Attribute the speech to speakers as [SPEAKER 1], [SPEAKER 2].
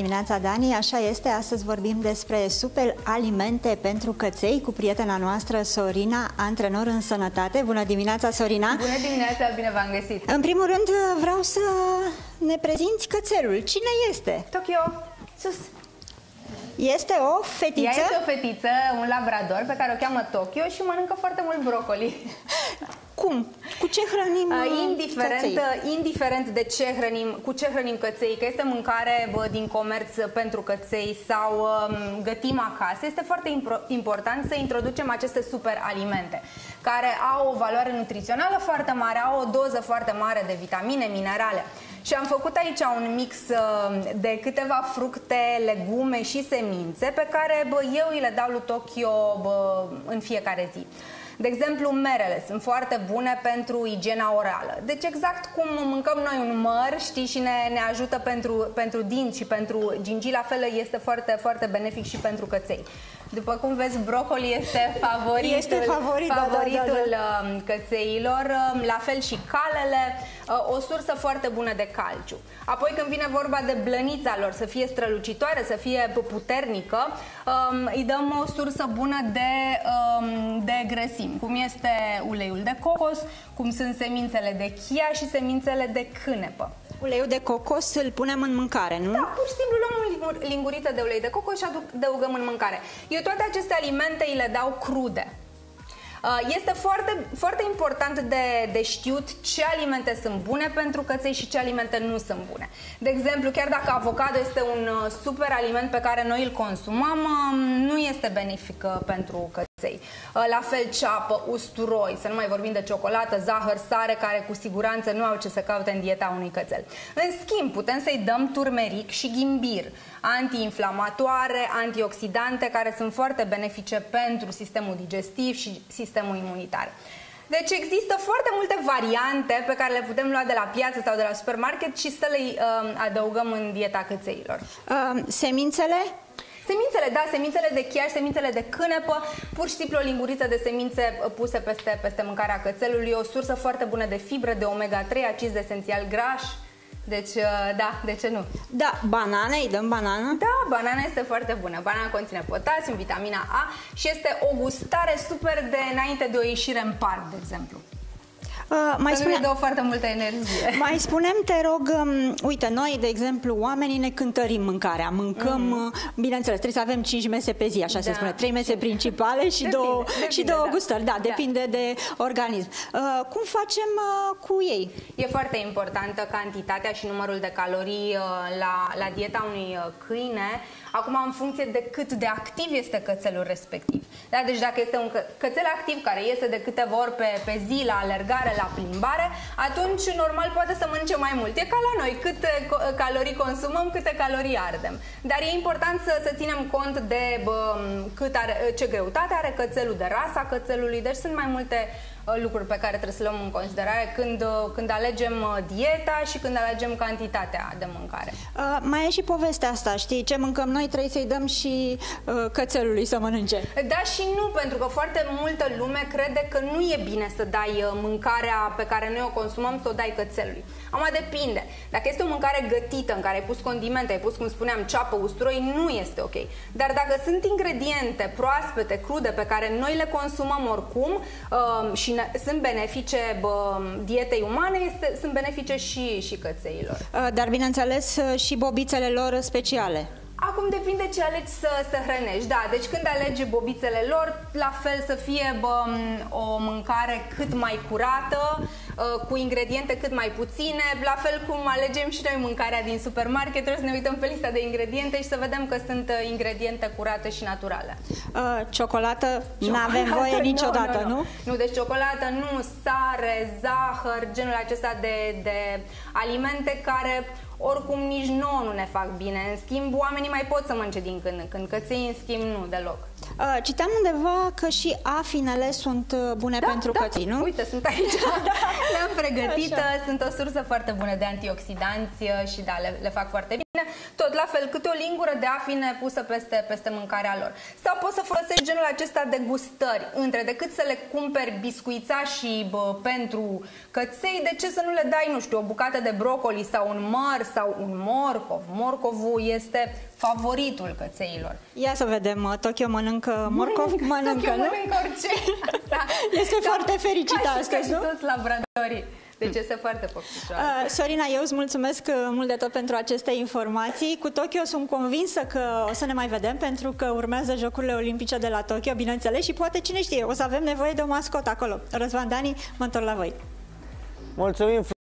[SPEAKER 1] dimineața, Dani, așa este. Astăzi vorbim despre super alimente pentru căței cu prietena noastră, Sorina, antrenor în sănătate. Bună dimineața, Sorina!
[SPEAKER 2] Bună dimineața, bine v-am găsit!
[SPEAKER 1] În primul rând, vreau să ne prezinți cățelul. Cine este?
[SPEAKER 2] Tokyo, sus!
[SPEAKER 1] Este o fetiță? Ea
[SPEAKER 2] este o fetiță, un labrador pe care o cheamă Tokyo și mănâncă foarte mult brocoli.
[SPEAKER 1] Cum? Cu ce hrănim uh,
[SPEAKER 2] indiferent,
[SPEAKER 1] căței?
[SPEAKER 2] indiferent de ce hrănim, cu ce hrănim căței, că este mâncare bă, din comerț pentru căței sau um, gătim acasă, este foarte important să introducem aceste super alimente care au o valoare nutrițională foarte mare, au o doză foarte mare de vitamine, minerale. Și am făcut aici un mix uh, de câteva fructe, legume și semințe pe care bă, eu îi le dau lui Tokyo bă, în fiecare zi. De exemplu, merele sunt foarte bune pentru igiena orală. Deci exact cum mâncăm noi un măr, știi, și ne, ne ajută pentru, pentru dinți și pentru gingii, la fel este foarte, foarte benefic și pentru căței. După cum vezi, brocoli este favoritul,
[SPEAKER 1] este favorit,
[SPEAKER 2] favoritul
[SPEAKER 1] da, da,
[SPEAKER 2] da, da. cățeilor, um, la fel și calele, uh, o sursă foarte bună de calciu. Apoi când vine vorba de blănița lor, să fie strălucitoare, să fie puternică, um, îi dăm o sursă bună de, um, de grăsimi, cum este uleiul de cocos, cum sunt semințele de chia și semințele de cânepă.
[SPEAKER 1] Uleiul de cocos îl punem în mâncare, nu?
[SPEAKER 2] Da, pur și simplu luăm o linguriță de ulei de cocos și adăugăm în mâncare. Eu toate aceste alimente îi le dau crude. Uh, este foarte, foarte important de, de știut ce alimente sunt bune pentru căței și ce alimente nu sunt bune. De exemplu, chiar dacă avocado este un uh, super aliment pe care noi îl consumăm, um, nu este benefic uh, pentru căței căței. Uh, la fel ceapă, usturoi, să nu mai vorbim de ciocolată, zahăr, sare, care cu siguranță nu au ce să caute în dieta unui cățel. În schimb, putem să-i dăm turmeric și ghimbir, antiinflamatoare, antioxidante, care sunt foarte benefice pentru sistemul digestiv și sistemul imunitar. Deci există foarte multe variante pe care le putem lua de la piață sau de la supermarket și să le uh, adăugăm în dieta cățeilor.
[SPEAKER 1] Uh, semințele?
[SPEAKER 2] Semințele, da, semințele de chiar, semințele de cânepă, pur și simplu o linguriță de semințe uh, puse peste, peste mâncarea cățelului, o sursă foarte bună de fibre, de omega-3, acizi esențial grași, deci, uh, da, de ce nu?
[SPEAKER 1] Da, banane, îi dăm banană?
[SPEAKER 2] Da, banana este foarte bună. Banana conține potasium, vitamina A și este o gustare super de înainte de o ieșire în parc, de exemplu. Uh, mai spune... dau foarte multă energie.
[SPEAKER 1] Mai spunem, te rog, um, uite, noi, de exemplu, oamenii ne cântărim mâncarea. Mâncăm, mm-hmm. bineînțeles, trebuie să avem 5 mese pe zi, așa da. se spune. 3 mese principale și depinde, două, depinde, și două da. gustări. Da, da, depinde de organism. Uh, cum facem uh, cu ei?
[SPEAKER 2] E foarte importantă cantitatea și numărul de calorii uh, la, la dieta unui uh, câine. Acum, în funcție de cât de activ este cățelul respectiv. Da? Deci dacă este un cățel activ care iese de câteva ori pe, pe zi la alergare, la plimbare, atunci normal poate să mănânce mai mult. E ca la noi, câte calorii consumăm, câte calorii ardem. Dar e important să, să ținem cont de bă, cât are, ce greutate are cățelul, de rasa cățelului, deci sunt mai multe Uh, lucruri pe care trebuie să le luăm în considerare când, uh, când alegem uh, dieta și când alegem cantitatea de mâncare.
[SPEAKER 1] Uh, mai e și povestea asta, știi? Ce mâncăm noi trebuie să-i dăm și uh, cățelului să mănânce.
[SPEAKER 2] Da și nu, pentru că foarte multă lume crede că nu e bine să dai mâncarea pe care noi o consumăm, să o dai cățelului. Acum depinde. Dacă este o mâncare gătită în care ai pus condimente, ai pus, cum spuneam, ceapă, usturoi, nu este ok. Dar dacă sunt ingrediente proaspete, crude, pe care noi le consumăm oricum uh, și sunt benefice bă, dietei umane, este, sunt benefice și, și cățeilor.
[SPEAKER 1] Dar, bineînțeles, și bobițele lor speciale.
[SPEAKER 2] Acum depinde ce alegi să, să hrănești, da, deci când alegi bobițele lor, la fel să fie bă, o mâncare cât mai curată, Uh, cu ingrediente cât mai puține, la fel cum alegem și noi mâncarea din supermarket, trebuie să ne uităm pe lista de ingrediente și să vedem că sunt uh, ingrediente curate și naturale.
[SPEAKER 1] Uh, ciocolată, nu avem voie niciodată, nu, nu, nu?
[SPEAKER 2] Nu, deci ciocolată nu, sare, zahăr, genul acesta de, de alimente care oricum nici nouă nu ne fac bine. În schimb, oamenii mai pot să mănânce din când în când, căței în schimb nu deloc.
[SPEAKER 1] Uh, citeam undeva că și afinele sunt uh, bune da, pentru
[SPEAKER 2] da.
[SPEAKER 1] căței, nu?
[SPEAKER 2] Uite, sunt aici. da. Le-am pregătit, Așa. sunt o sursă foarte bună de antioxidanți uh, și da, le, le fac foarte bine. Tot la fel, câte o lingură de afine pusă peste, peste mâncarea lor. Sau poți să folosești genul acesta de gustări între, decât să le cumperi biscuița și bă, pentru căței, de ce să nu le dai, nu știu, o bucată de brocoli sau un măr sau un morcov. Morcovul este favoritul cățeilor.
[SPEAKER 1] Ia să vedem, Tokyo mănâncă morcov? Mănâncă,
[SPEAKER 2] Tokyo
[SPEAKER 1] nu?
[SPEAKER 2] mănâncă orice. Asta.
[SPEAKER 1] Este ca, foarte fericită
[SPEAKER 2] ca
[SPEAKER 1] astăzi,
[SPEAKER 2] nu?
[SPEAKER 1] nu?
[SPEAKER 2] toți labradorii. Deci este foarte pofticioasă. Uh,
[SPEAKER 1] Sorina, eu îți mulțumesc uh, mult de tot pentru aceste informații. Cu Tokyo sunt convinsă că o să ne mai vedem pentru că urmează Jocurile Olimpice de la Tokyo, bineînțeles, și poate cine știe, o să avem nevoie de o mascot acolo. Răzvan Dani, mă întorc la voi.
[SPEAKER 3] Mulțumim